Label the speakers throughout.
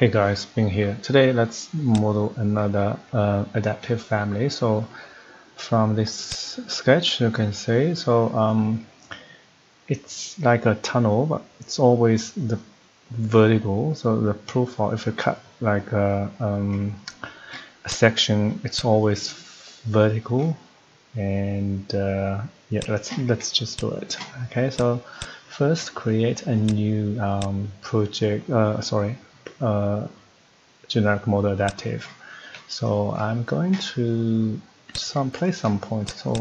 Speaker 1: Hey guys, Bin here. Today let's model another uh, adaptive family. So from this sketch you can see, so um, it's like a tunnel, but it's always the vertical. So the profile, if you cut like a, um, a section, it's always vertical. And uh, yeah, let's let's just do it. Okay, so first create a new um, project. Uh, sorry uh, generic model adaptive. So I'm going to some place some points, so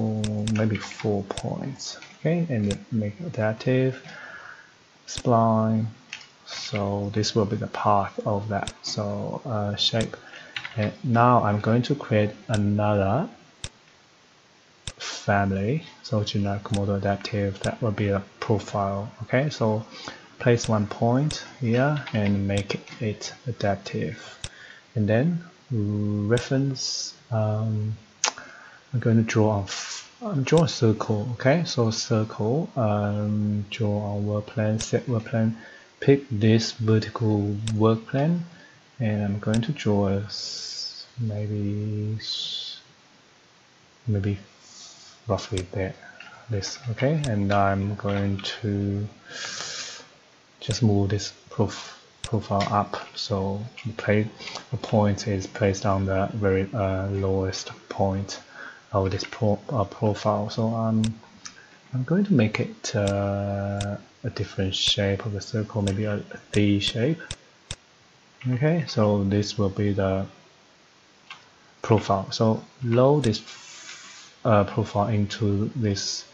Speaker 1: maybe four points. Okay, and make adaptive spline. So this will be the path of that. So uh, shape. And now I'm going to create another family. So generic model adaptive. That will be a profile. Okay, so place one point here and make it adaptive. And then reference um, I'm going to draw a um, draw a circle okay? So circle um, draw our work plane set work plane pick this vertical work plan and I'm going to draw maybe maybe roughly there this okay? And I'm going to just move this prof profile up. So the, play, the point is placed on the very uh, lowest point of this pro uh, profile. So um, I'm going to make it uh, a different shape of the circle maybe a, a D shape. Okay so this will be the profile. So load this uh, profile into this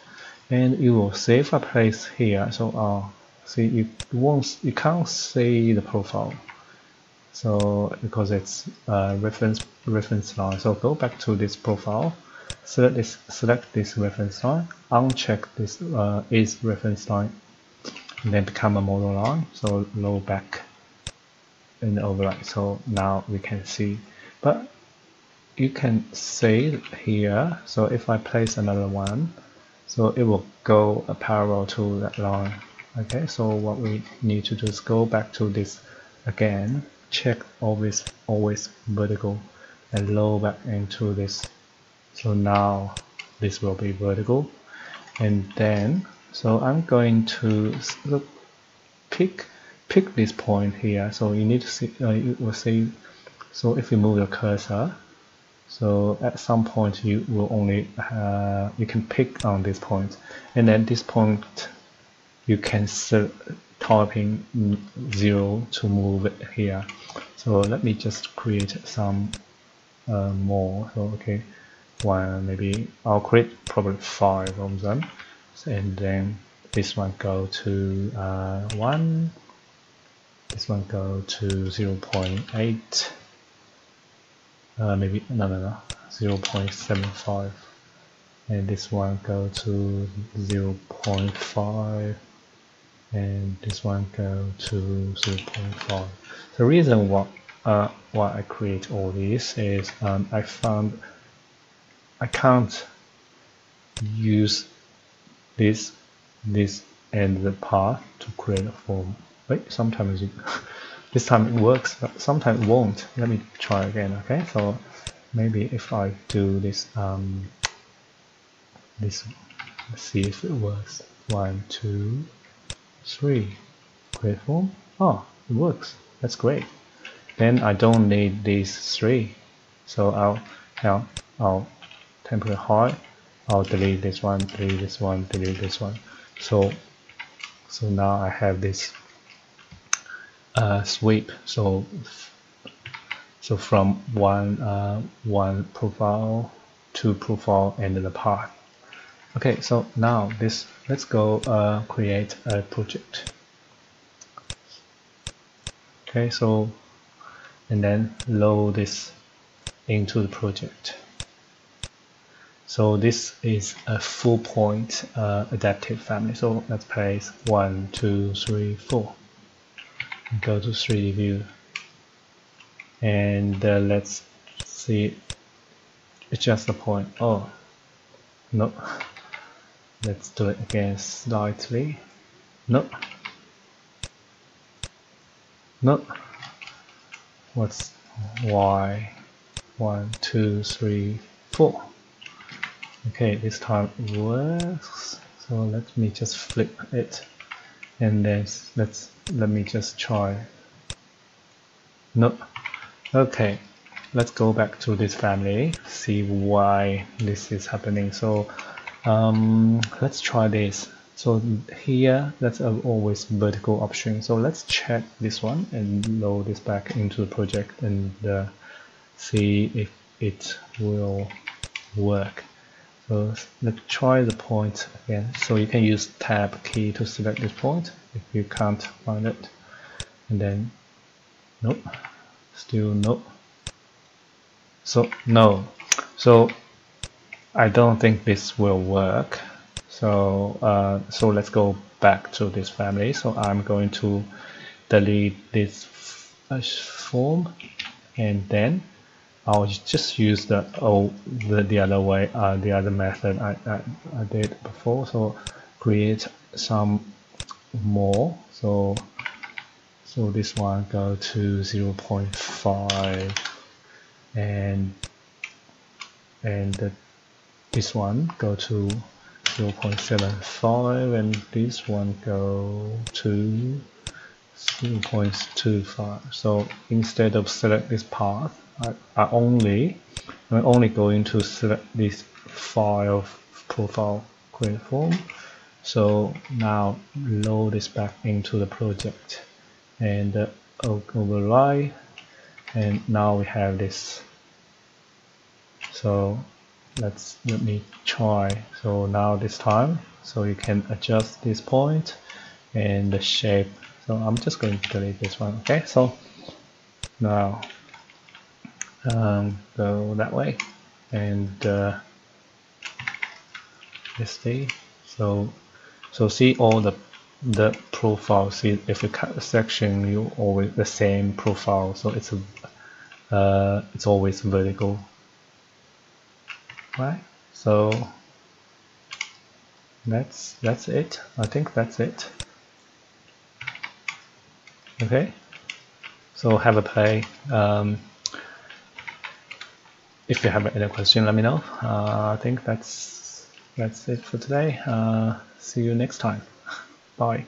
Speaker 1: and you will save a place here. So uh, see you won't you can't see the profile. So because it's a reference reference line. So go back to this profile select this select this reference line uncheck this uh, is reference line and then become a model line. So load back and override so now we can see. But you can see here so if I place another one so it will go parallel to that line okay so what we need to do is go back to this again check always always vertical and low back into this. So now this will be vertical. And then so I'm going to pick pick this point here. So you need to see uh, you will see so if you move your cursor so at some point you will only uh, you can pick on this point. And then this point you can typing 0 to move it here. So let me just create some uh, more. So okay. One maybe I'll create probably five of them. And then this one go to uh, 1 this one go to 0 0.8 uh, maybe no no no. 0 0.75 and this one go to 0 0.5 and this one go to 0.5 the reason why uh, why I create all this is um, I found I can't use this this and the path to create a form. Wait sometimes it, this time it works but sometimes it won't. Let me try again okay? So maybe if I do this um, this let's see if it works. One two three. Create form oh it works. That's great. Then I don't need these three. So I'll now I'll temporary hide. I'll delete this one delete this one delete this one. So so now I have this uh, sweep. So so from one uh, one profile to profile and the path okay so now this let's go uh, create a project. Okay so and then load this into the project. So this is a four point uh, adaptive family. So let's place one two three four. Go to 3d view. And uh, let's see adjust the point. Oh no let's do it again slightly. No no what's y? One two three four. Okay this time works. So let me just flip it and then let's let me just try. No okay let's go back to this family see why this is happening. So um, let's try this. So here that's always vertical option so let's check this one and load this back into the project and uh, see if it will work. So let's try the point again. So you can use tab key to select this point if you can't find it. And then nope. Still nope. So no. So I don't think this will work. So uh, so let's go back to this family. So I'm going to delete this form and then I'll just use the oh the, the other way uh, the other method I, I, I did before. So create some more. So so this one go to 0 0.5 and and the, this one go to 0.75 and this one go to 0.25 so instead of select this path I, I only I'm only going to select this file profile create form. So now load this back into the project and uh, override. And now we have this. So let's let me try. So now this time so you can adjust this point and the shape. So I'm just going to delete this one okay? So now um, go that way and uh, SD so so see all the the profile. See if you cut a section you always the same profile. So it's a uh, it's always vertical right? So that's that's it. I think that's it. Okay? So have a play. Um, if you have any question let me know. Uh, I think that's that's it for today. Uh, see you next time. Bye